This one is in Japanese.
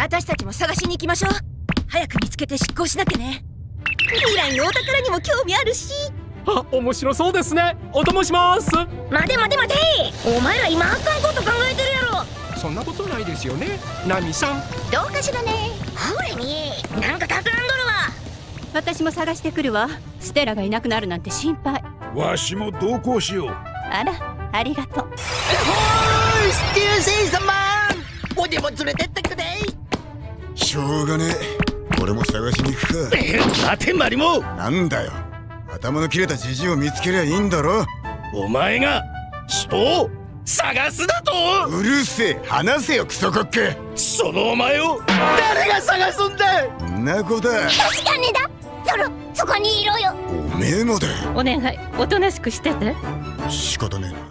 私たちも探しに行きましょう。早く見つけて執行しなきゃね。未来のお宝にも興味あるし。あ面白そうですね。お供します。待て待て待て。お前ら今あかんこと考えてるやろ。そんなことないですよね。ナミさん。どうかしらね。ほれみえ。なんか企んどるわ。私も探してくるわ。ステラがいなくなるなんて心配。わしも同行しよう。あらありがとう。スティルセイ様。俺も連れてってくれしょうがねえ。俺も探しに行くか。待てマリモ。なんだよ。頭の切れたじじいを見つけりゃいいんだろ。お前が人を探すだと？うるせえ。話せよクソコックそのお前を誰が探すんだんな子だ。確かにだ。ゾロそこにいろよ。おめえもだお願い。おとなしくしてて。仕方ねえな